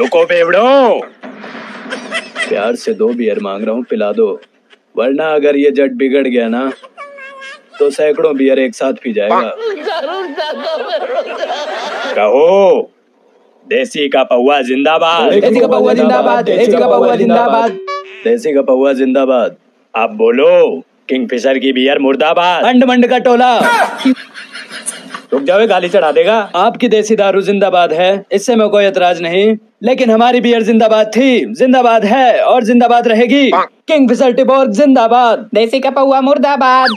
रुको बेवड़ो प्यार से दो बियर मांग रहा हूँ पिला दो। वरना अगर ये जट बिगड़ गया ना तो सैकड़ों बियर एक साथ पी जाएगा। कहो देसी का पौवा जिंदाबाद। देसी का पौवा जिंदाबाद देसी का पौवा जिंदाबाद। देसी का पौवा जिंदाबाद। आप बोलो किंगफिशर की बियर मुर्दाबाद। अंड मंड का टोला। रुक जाओ गाली चढ़ा देगा। आपकी देसी दारू जिंदाबाद है इससे मैं कोई एतराज़ नहीं। लेकिन हमारी बियर जिंदाबाद थी जिंदाबाद है और जिंदाबाद रहेगी। किंग फिसल्टी टिबोर जिंदाबाद। देसी का पौआ मुर्दाबाद।